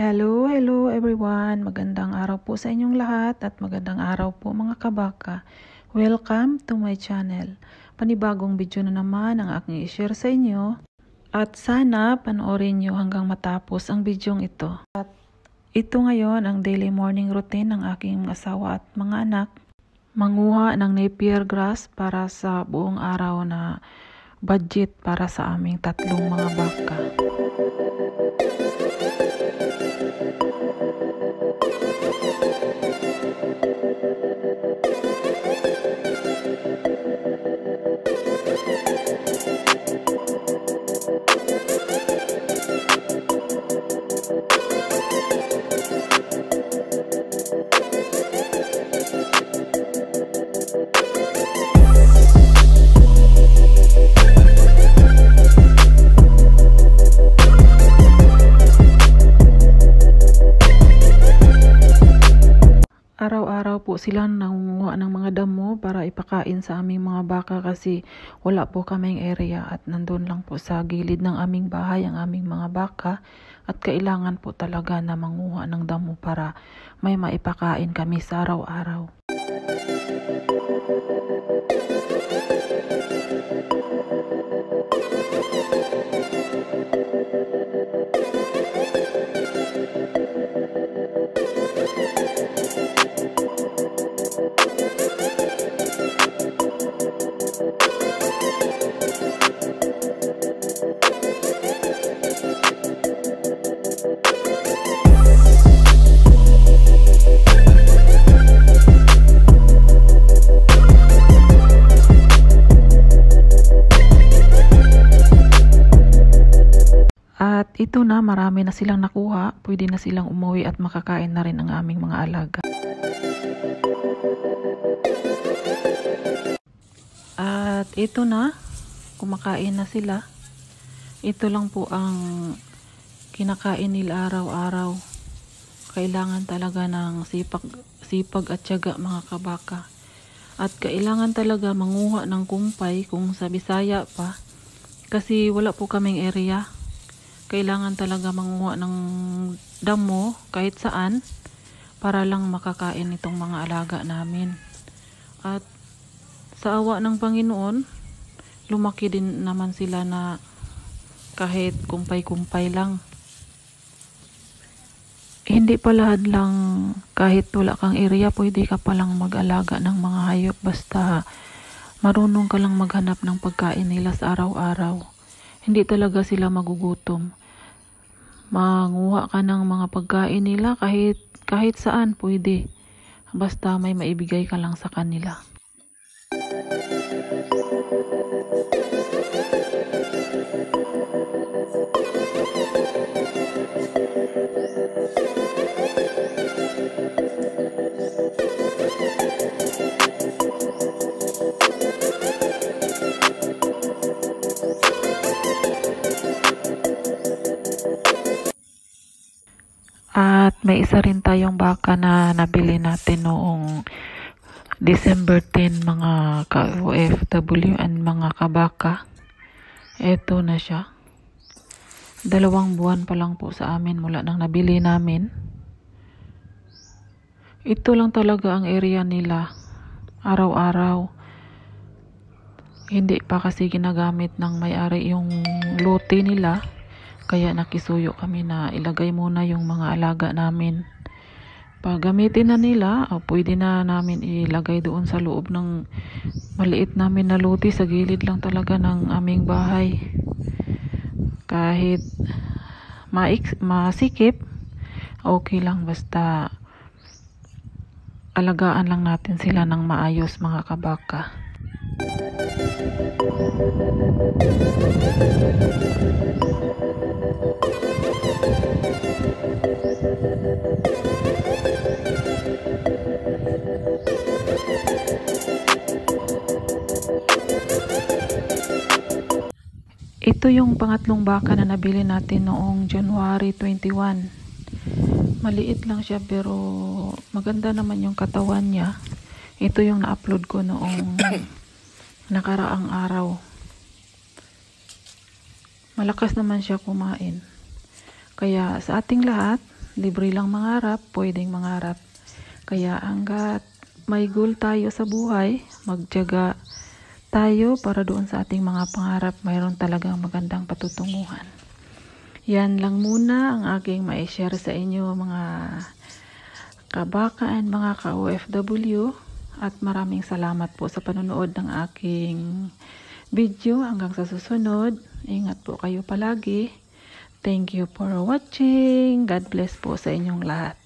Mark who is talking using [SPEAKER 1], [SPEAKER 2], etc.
[SPEAKER 1] Hello, hello everyone. Magandang araw po sa inyong lahat at magandang araw po mga kabaka. Welcome to my channel. Panibagong video na naman ang aking i-share sa inyo. At sana panoorin nyo hanggang matapos ang bidyong ito. At ito ngayon ang daily morning routine ng aking asawa at mga anak. Manguha ng napier grass para sa buong araw na budget para sa aming tatlong mga baka. Po sila nangunguha ng mga damo para ipakain sa aming mga baka kasi wala po kaming area at nandun lang po sa gilid ng aming bahay ang aming mga baka at kailangan po talaga na manguha ng damo para may maipakain kami sa araw-araw. At ito na, marami na silang nakuha. Pwede na silang umuwi at makakain na rin ang aming mga alaga. At ito na, kumakain na sila. Ito lang po ang kinakain nila araw-araw. Kailangan talaga ng sipag, sipag at tiyaga mga kabaka. At kailangan talaga manguha ng kumpay kung sa Bisaya pa. Kasi wala po kaming area kailangan talaga manguha ng damo kahit saan para lang makakain itong mga alaga namin. At sa awa ng Panginoon, lumaki din naman sila na kahit kumpay-kumpay lang. Hindi pa lahat lang kahit wala kang area, pwede ka palang mag-alaga ng mga hayop basta marunong ka lang maghanap ng pagkain nila sa araw-araw. Hindi talaga sila magugutom manguha ka ng mga pagkain nila kahit kahit saan pwede. Basta may maibigay ka lang sa kanila. At may isa rin tayong baka na nabili natin noong December 10 mga ka-OFW and mga kabaka. Ito na siya. Dalawang buwan pa lang po sa amin mula nang nabili namin. Ito lang talaga ang area nila. Araw-araw. Hindi pa kasi ginagamit ng may-ari yung lote nila kaya nakisuyo kami na ilagay muna yung mga alaga namin. Pag gamitin na nila, o pwede na namin ilagay doon sa loob ng maliit namin na luti sa gilid lang talaga ng aming bahay. Kahit maik masikip, okay lang basta alagaan lang natin sila ng maayos mga kabaka. Ito yung pangatlong baka na nabili natin noong January 21. Maliit lang siya pero maganda naman yung katawan niya. Ito yung na-upload ko noong nakaraang araw. Malakas naman siya kumain. Kaya sa ating lahat, libre lang mangarap, pwedeng mangarap. Kaya hanggat may goal tayo sa buhay, magtiyaga tayo para doon sa ating mga pangarap, mayroon talagang magandang patutunguhan. Yan lang muna ang aking ma-share sa inyo mga kabakaan, mga ka-OFW. At maraming salamat po sa panonood ng aking video. Hanggang sa susunod, ingat po kayo palagi. Thank you for watching. God bless po sa inyong lahat.